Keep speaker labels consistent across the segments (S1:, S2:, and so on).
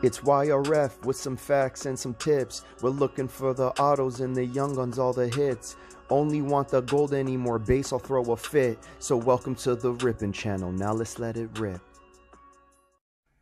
S1: It's YRF with some facts and some tips. We're looking for the autos and the young guns, all the hits. Only want the gold anymore, base I'll throw a fit. So welcome to the Rippin' channel, now let's let it rip.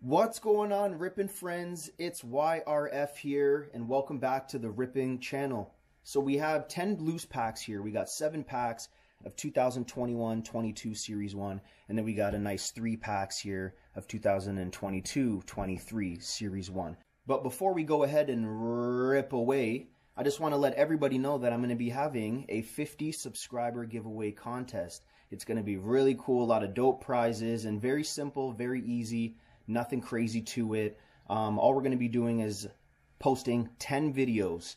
S1: What's going on, Rippin' friends? It's YRF here, and welcome back to the Rippin' channel. So we have 10 loose packs here. We got 7 packs of 2021-22 Series 1, and then we got a nice 3 packs here of 2022-23 Series 1. But before we go ahead and rip away, I just want to let everybody know that I'm going to be having a 50 subscriber giveaway contest. It's going to be really cool, a lot of dope prizes, and very simple, very easy, nothing crazy to it. Um, all we're going to be doing is posting 10 videos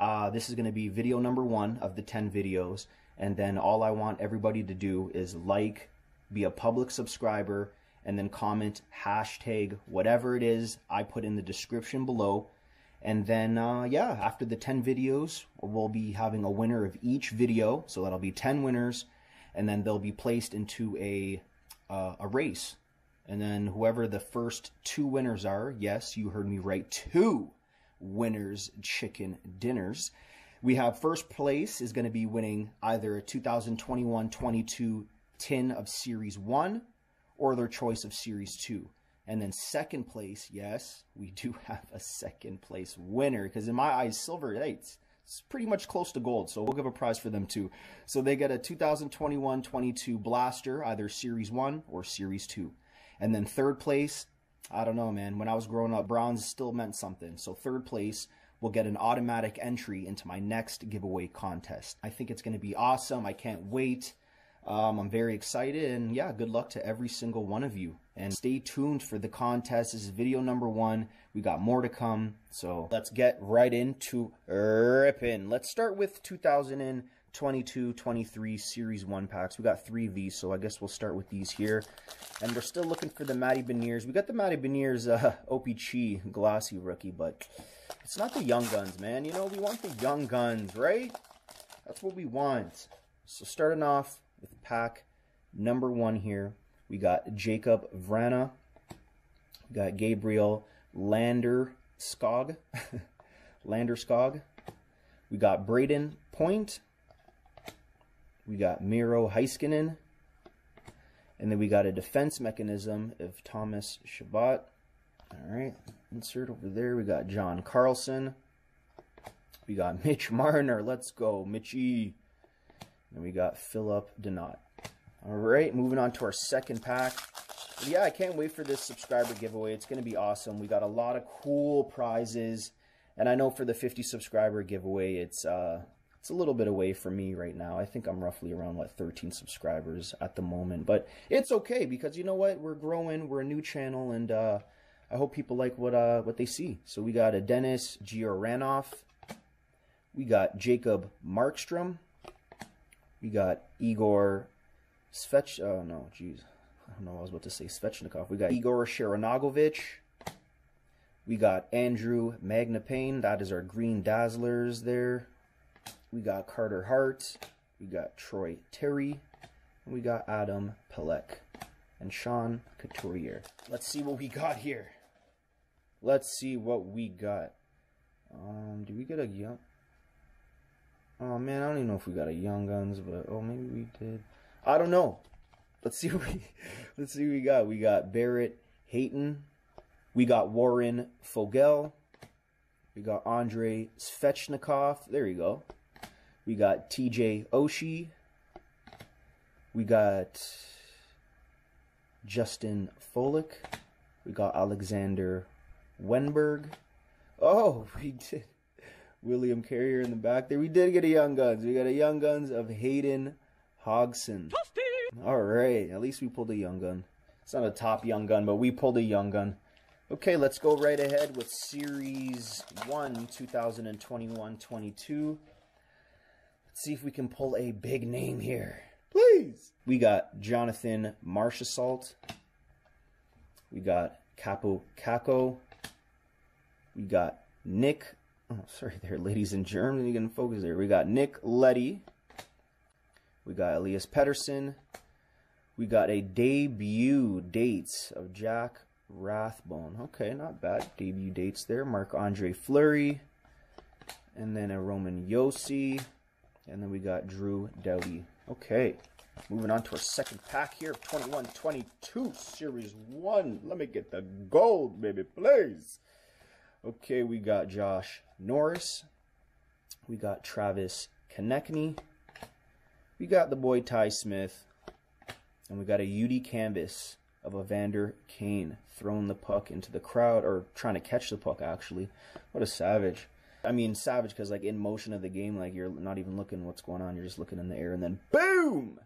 S1: uh, this is going to be video number one of the 10 videos. And then all I want everybody to do is like, be a public subscriber, and then comment hashtag whatever it is I put in the description below. And then, uh, yeah, after the 10 videos, we'll be having a winner of each video. So that'll be 10 winners. And then they'll be placed into a, uh, a race. And then whoever the first two winners are, yes, you heard me right, two winners chicken dinners. We have first place is going to be winning either a 2021-22 tin of Series 1 or their choice of Series 2. And then second place, yes, we do have a second place winner because in my eyes, silver, hey, it's, it's pretty much close to gold. So we'll give a prize for them too. So they get a 2021-22 Blaster, either Series 1 or Series 2. And then third place, I don't know, man. When I was growing up, bronze still meant something. So third place will get an automatic entry into my next giveaway contest. I think it's going to be awesome. I can't wait. Um, I'm very excited and yeah, good luck to every single one of you. And stay tuned for the contest. This is video number one. We got more to come. So let's get right into ripping. Let's start with 2022, 23 Series 1 packs. We got three of these, so I guess we'll start with these here. And we're still looking for the Matty Beniers. We got the Matty Beniers uh, OPC Glossy rookie, but it's not the Young Guns, man. You know, we want the Young Guns, right? That's what we want. So starting off with pack number one here, we got Jacob Vrana. We got Gabriel Lander Skog. Landeskog. We got Brayden Point. We got Miro Heiskanen. And then we got a defense mechanism of Thomas Chabot. All right, insert over there. We got John Carlson. We got Mitch Marner. Let's go, Mitchy. And we got Philip Danault. All right, moving on to our second pack. Yeah, I can't wait for this subscriber giveaway. It's going to be awesome. We got a lot of cool prizes. And I know for the 50 subscriber giveaway, it's uh, it's a little bit away from me right now. I think I'm roughly around what 13 subscribers at the moment, but it's okay because you know what? We're growing. We're a new channel, and uh, I hope people like what uh, what they see. So we got a Dennis Gurianov. We got Jacob Markstrom. We got Igor Svech. Oh no, jeez. I don't know. I was about to say Svechnikov. We got Igor Sharangovich. We got Andrew Mangiapane. That is our Green Dazzlers there. We got Carter Hart. We got Troy Terry. And we got Adam Pelech. And Sean Couturier. Let's see what we got here. Let's see what we got. Um, do we get a young... Oh, man, I don't even know if we got a Young Guns, but... Oh, maybe we did. I don't know. Let's see we... Let's see we got. We got Barrett Hayton. We got Warren Foegele. We got Andre Svechnikov. There you go. We got TJ Oshie. We got Justin Faulk. We got Alexander Wennberg. Oh, we did. William Carrier in the back there. We did get a Young Guns. We got a Young Guns of Hayden Hodgson. All right. At least we pulled a Young Gun. It's not a top Young Gun, but we pulled a Young Gun. Okay, let's go right ahead with Series 1, 2021-22. Let's see if we can pull a big name here. Please. We got Jonathan Marchessault. We got Kaapo Kakko. We got Nick. Oh, sorry there, ladies and germs. You can focus there. We got Nick Leddy. We got Elias Pettersson. We got a debut dates of Jack Rathbone. Okay, not bad. Debut dates there. Marc-Andre Fleury. And then a Roman Josi. And then we got Drew Doughty. Okay. Moving on to our second pack here 21-22 Series 1. Let me get the gold, baby, please. Okay, we got Josh Norris. We got Travis Konecny. We got the boy Ty Smith. And we got a UD canvas of Evander Kane throwing the puck into the crowd, or trying to catch the puck, actually. What a savage. I mean, savage because, like, in motion of the game, like, you're not even looking what's going on. You're just looking in the air, and then boom!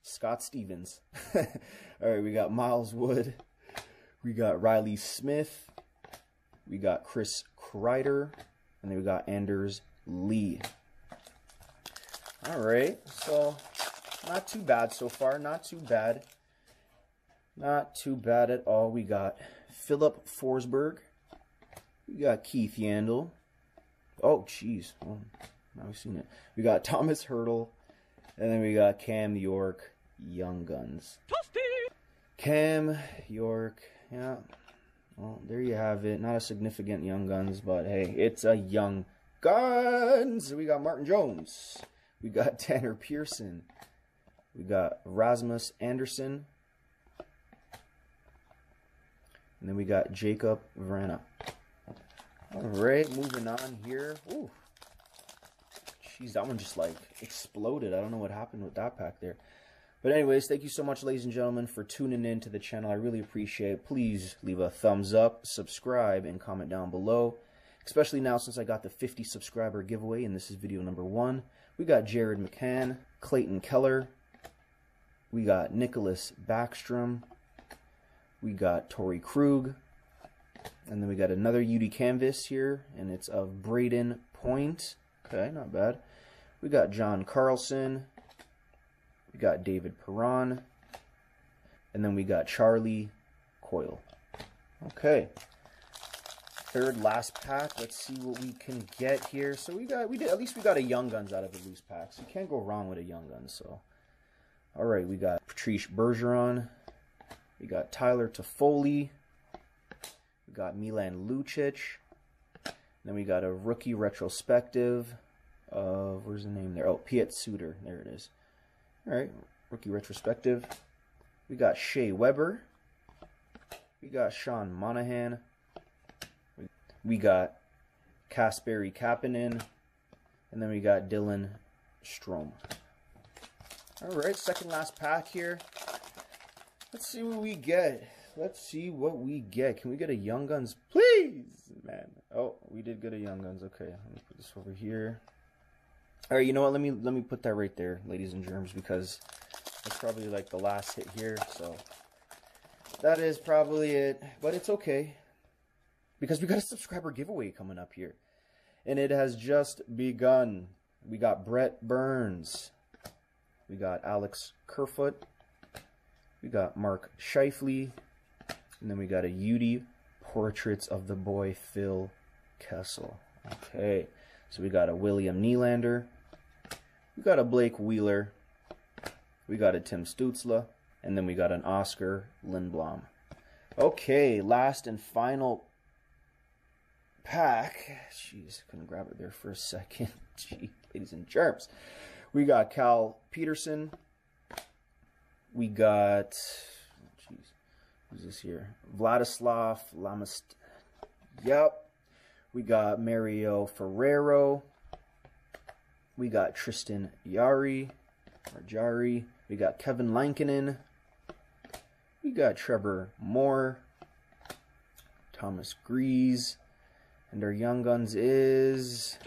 S1: Scott Stevens. All right, we got Miles Wood. We got Reilly Smith. We got Chris Kreider. And then we got Anders Lee. All right, so not too bad so far. Not too bad. Not too bad at all. We got Filip Forsberg. We got Keith Yandle. Oh, jeez. Oh, now we've seen it. We got Thomas Hertl. And then we got Cam York, Young Guns. Cam York. Yeah. Well, there you have it. Not a significant Young Guns, but hey, it's a Young Guns. We got Martin Jones. We got Tanner Pearson. We got Rasmus Andersson. And then we got Jacob Vrana. All right, moving on here. Ooh. Jeez, that one just like exploded. I don't know what happened with that pack there. But anyways, thank you so much, ladies and gentlemen, for tuning in to the channel. I really appreciate it. Please leave a thumbs up, subscribe, and comment down below. Especially now since I got the 50 subscriber giveaway, and this is video number one. We got Jared McCann, Clayton Keller. We got Nicklas Backstrom. We got Torey Krug. And then we got another UD canvas here, and it's of Brayden Point. Okay, not bad. We got John Carlson. We got David Perron. And then we got Charlie Coyle. Okay. Third last pack. Let's see what we can get here. So we got we did at least we got a Young Guns out of the loose packs. You can't go wrong with a Young Gun, so Alright, we got Patrice Bergeron. We got Tyler Toffoli. We got Milan Lucic. Then we got a rookie retrospective of, where's the name there? Oh, Piet Suter. There it is. All right, rookie retrospective. We got Shea Weber. We got Sean Monahan. We got Kasperi Kapanen. And then we got Dylan Strome. All right, second last pack here. Let's see what we get. Let's see what we get. Can we get a Young Guns, please? Man. Oh, we did get a Young Guns. Okay, let me put this over here. All right, you know what? Let me let me put that right there, ladies and germs, because that's probably like the last hit here. So that is probably it, but it's okay because we got a subscriber giveaway coming up here, and it has just begun. We got Brent Burns, we got Alex Kerfoot, we got Mark Scheifele, and then we got a UD Portraits of the Boy Phil Kessel. Okay, so we got a William Nylander, we got a Blake Wheeler, we got a Tim Stützle. and then we got an Oskar Lindblom. Okay, last and final pack. Jeez, couldn't grab it there for a second. Gee, ladies and germs. We got Cal Petersen. We got, jeez, who's this here? Vladislav Lamast. Yep. We got Mario Ferraro. We got Tristan Yari, or Jari. We got Kevin Lankinen. We got Trevor Moore. Thomas Greiss. And our Young Guns is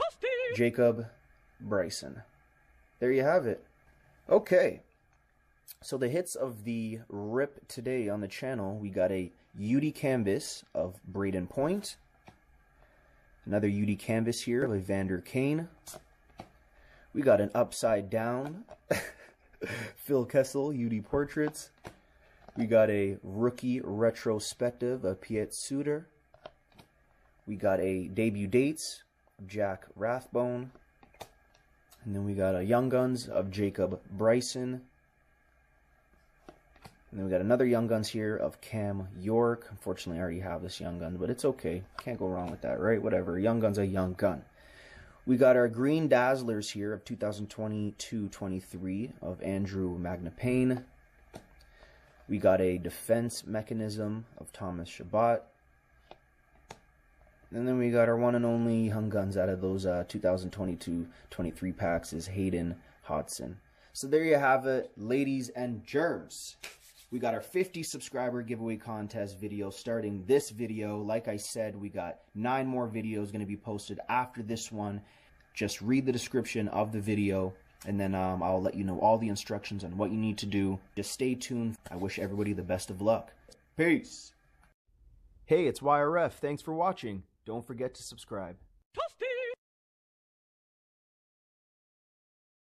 S1: Jacob Bryson. There you have it. Okay. So the hits of the rip today on the channel, we got a UD canvas of Brayden Point. Another UD canvas here of Evander Kane. We got an upside down Phil Kessel UD portraits. We got a rookie retrospective of Piet Suter. We got a debut dates of Jack Rathbone. And then we got a Young Guns of Jacob Bryson. And then we got another Young Guns here of Cam York. Unfortunately, I already have this Young Gun, but it's okay. Can't go wrong with that, right? Whatever. Young Gun's a Young Gun. We got our Green Dazzlers here of 2022-23 of Andrew Mangiapane. We got a Defense Mechanism of Thomas Chabot. And then we got our one and only Young Guns out of those 2022-23 uh, packs is Hayden Hodgson. So there you have it, ladies and germs we got our 50 subscriber giveaway contest video starting this video. Like I said, we got nine more videos going to be posted after this one. Just read the description of the video and then um, I'll let you know all the instructions on what you need to do. Just stay tuned. I wish everybody the best of luck. Peace. Hey, it's YRF. Thanks for watching. Don't forget to subscribe.